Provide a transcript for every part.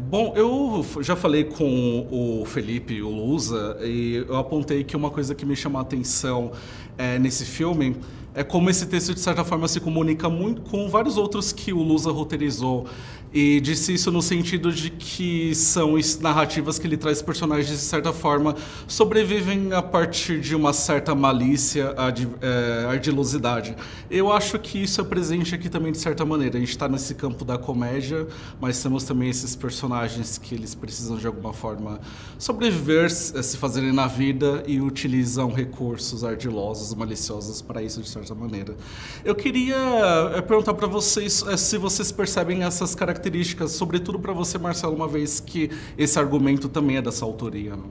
Bom, eu já falei com o Felipe o Lusa e eu apontei que uma coisa que me chamou a atenção é, nesse filme é como esse texto, de certa forma, se comunica muito com vários outros que o Lusa roteirizou. E disse isso no sentido de que são narrativas que ele traz personagens, de certa forma, sobrevivem a partir de uma certa malícia, é, ardilosidade. Eu acho que isso é presente aqui também, de certa maneira. A gente está nesse campo da comédia, mas temos também esses personagens que eles precisam, de alguma forma, sobreviver, se fazerem na vida e utilizam recursos ardilosos, maliciosos para isso, de certa maneira. Eu queria é, perguntar para vocês é, se vocês percebem essas características características, sobretudo para você, Marcelo, uma vez que esse argumento também é dessa autoria. Não?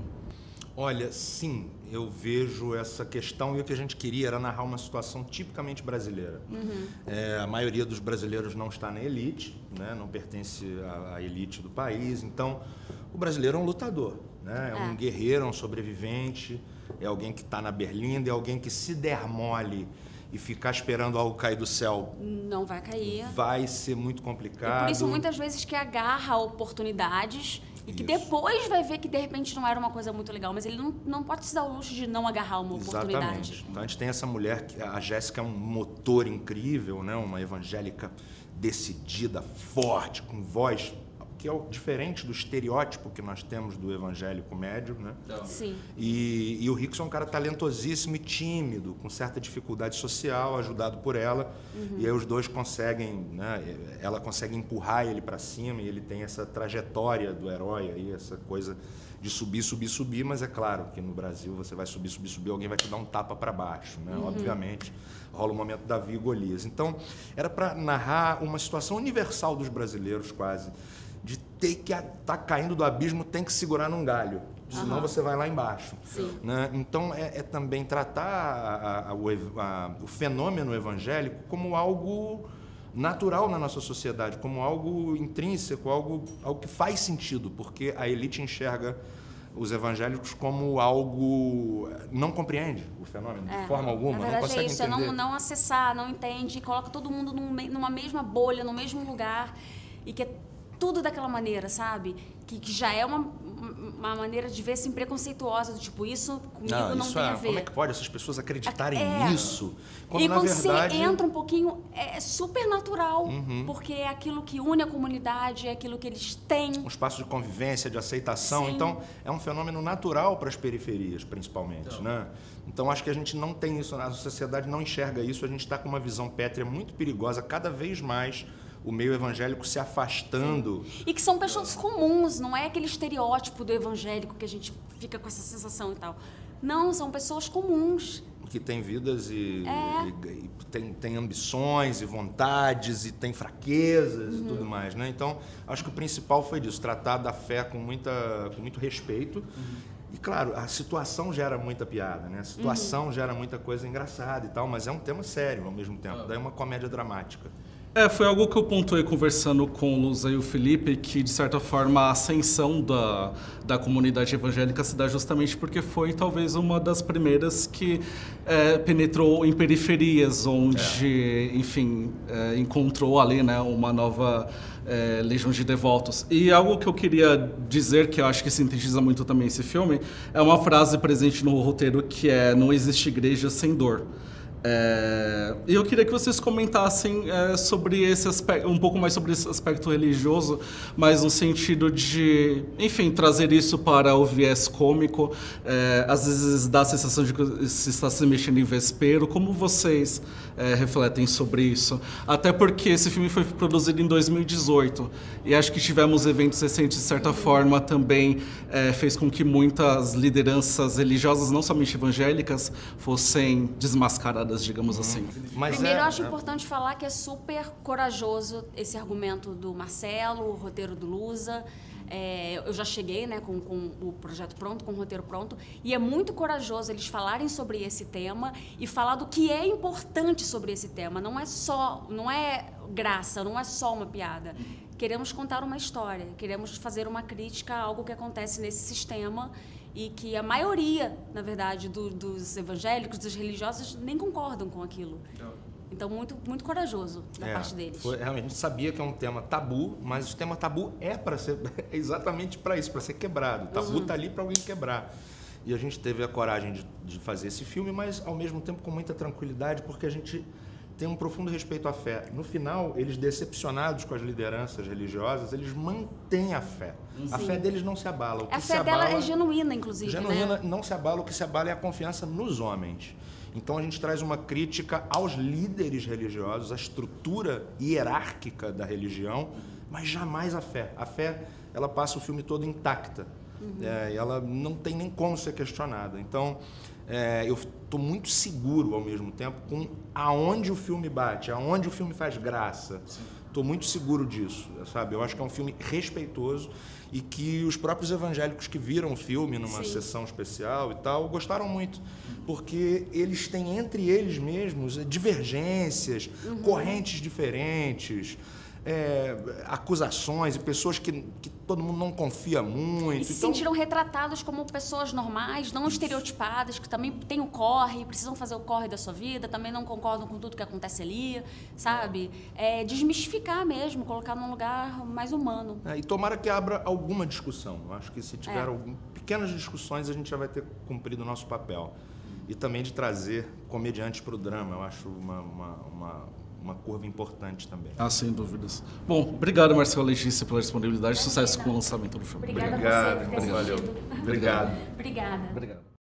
Olha, sim, eu vejo essa questão e o que a gente queria era narrar uma situação tipicamente brasileira. Uhum. É, a maioria dos brasileiros não está na elite, né, não pertence à, à elite do país, então o brasileiro é um lutador, né, é, é. um guerreiro, é um sobrevivente, é alguém que está na berlinda, é alguém que se der mole e ficar esperando algo cair do céu. Não vai cair. Vai ser muito complicado. E por isso, muitas vezes, que agarra oportunidades e isso. que depois vai ver que de repente não era uma coisa muito legal, mas ele não, não pode se dar o luxo de não agarrar uma oportunidade. Exatamente. Então a gente tem essa mulher, a Jéssica é um motor incrível, né? uma evangélica decidida, forte, com voz que é diferente do estereótipo que nós temos do evangélico médio, né? Então. Sim. E, e o Rickson é um cara talentosíssimo e tímido, com certa dificuldade social, ajudado por ela. Uhum. E aí os dois conseguem, né? Ela consegue empurrar ele para cima e ele tem essa trajetória do herói aí, essa coisa de subir, subir, subir, mas é claro que no Brasil você vai subir, subir, subir, alguém vai te dar um tapa para baixo, né? Uhum. Obviamente, rola o momento Davi e Golias. Então, era para narrar uma situação universal dos brasileiros quase ter que estar tá caindo do abismo, tem que segurar num galho, senão uhum. você vai lá embaixo. Né? Então, é, é, também tratar a, a, o, a, o fenômeno evangélico como algo natural na nossa sociedade, como algo intrínseco, algo, algo que faz sentido, porque a elite enxerga os evangélicos como algo não compreende o fenômeno é, de forma alguma, na verdade não consegue é isso, entender. É não, não acessar, não entende, coloca todo mundo num, numa mesma bolha, no mesmo lugar e que é tudo daquela maneira, sabe? Que, que já é uma, uma maneira de ver assim preconceituosa, do tipo, isso comigo não, não isso tem é, a ver. Como é que pode essas pessoas acreditarem é, nisso? Quando, e quando verdade... você entra um pouquinho, é super natural, uhum. porque é aquilo que une a comunidade, é aquilo que eles têm. Um espaço de convivência, de aceitação. Sim. Então, é um fenômeno natural para as periferias, principalmente, então. né? Então, acho que a gente não tem isso, a sociedade não enxerga isso, a gente está com uma visão pétrea muito perigosa, cada vez mais o meio evangélico se afastando. Sim. E que são pessoas comuns, não é aquele estereótipo do evangélico que a gente fica com essa sensação e tal. Não, são pessoas comuns. Que têm vidas e, é. e, e tem, tem ambições e vontades e tem fraquezas uhum. e tudo mais. Né? Então, acho que o principal foi disso, tratar da fé com, muita, com muito respeito. Uhum. E claro, a situação gera muita piada, né? A situação uhum. gera muita coisa engraçada e tal, mas é um tema sério ao mesmo tempo. Ah. Daí é uma comédia dramática. É, foi algo que eu pontuei conversando com o Luz e o Felipe, que de certa forma a ascensão da, da comunidade evangélica se dá justamente porque foi talvez uma das primeiras que é, penetrou em periferias, onde, é. enfim, é, encontrou ali né, uma nova é, legião de devotos. E algo que eu queria dizer, que eu acho que sintetiza muito também esse filme, é uma frase presente no roteiro que é: Não existe igreja sem dor. É, e eu queria que vocês comentassem é, sobre esse aspecto, um pouco mais sobre esse aspecto religioso, mas no sentido de, enfim, trazer isso para o viés cômico. É, às vezes dá a sensação de que se está se mexendo em vespeiro. Como vocês é, refletem sobre isso? Até porque esse filme foi produzido em 2018 e acho que tivemos eventos recentes, de certa forma, também é, fez com que muitas lideranças religiosas, não somente evangélicas, fossem desmascaradas digamos assim. Mas Primeiro, é, eu acho é... importante falar que é super corajoso esse argumento do Marcelo, o roteiro do Lusa. É, eu já cheguei né, com, com, o projeto pronto, com o roteiro pronto, e é muito corajoso eles falarem sobre esse tema e falar do que é importante sobre esse tema. Não é só, não é graça, não é só uma piada. Queremos contar uma história, queremos fazer uma crítica a algo que acontece nesse sistema e que a maioria, na verdade, do, dos evangélicos, dos religiosos, nem concordam com aquilo. Então, muito, muito corajoso da É, parte deles. foi- realmente, a gente sabia que é um tema tabu, mas o tema tabu é para ser é exatamente para isso, para ser quebrado. O tabu Uhum. tá ali para alguém quebrar. E a gente teve a coragem de, de fazer esse filme, mas ao mesmo tempo com muita tranquilidade, porque a gente tem um profundo respeito à fé. No final, eles decepcionados com as lideranças religiosas, eles mantêm a fé. A Sim. fé deles não se abala. O que A se fé dela abala- é genuína, inclusive, Genuína né? não se abala, o que se abala é a confiança nos homens. Então a gente traz uma crítica aos líderes religiosos, à estrutura hierárquica da religião, mas jamais a fé. A fé, ela passa o filme todo intacta. É, e ela não tem nem como ser questionada. Então, é, eu estou muito seguro ao mesmo tempo com aonde o filme bate, aonde o filme faz graça. Estou muito seguro disso, sabe? Eu acho que é um filme respeitoso e que os próprios evangélicos que viram o filme numa Sim. sessão especial e tal gostaram muito, porque eles têm entre eles mesmos divergências, Uhum. correntes diferentes. É, acusações e pessoas que, que todo mundo não confia muito. E se Então, sentiram retratados como pessoas normais, não estereotipadas, que também têm o corre, precisam fazer o corre da sua vida, também não concordam com tudo que acontece ali, sabe? É, desmistificar mesmo, colocar num lugar mais humano. É, e tomara que abra alguma discussão. Eu acho que se tiver É. algum- pequenas discussões, a gente já vai ter cumprido o nosso papel. E também de trazer comediantes para o drama. Eu acho uma, uma, uma, uma curva importante também. Ah, sem dúvidas. Bom, obrigado, Marcelo Letícia, pela disponibilidade. Sucesso com o lançamento do filme. Obrigada Obrigado, a você por ter valeu. Obrigado. Obrigada. Obrigado.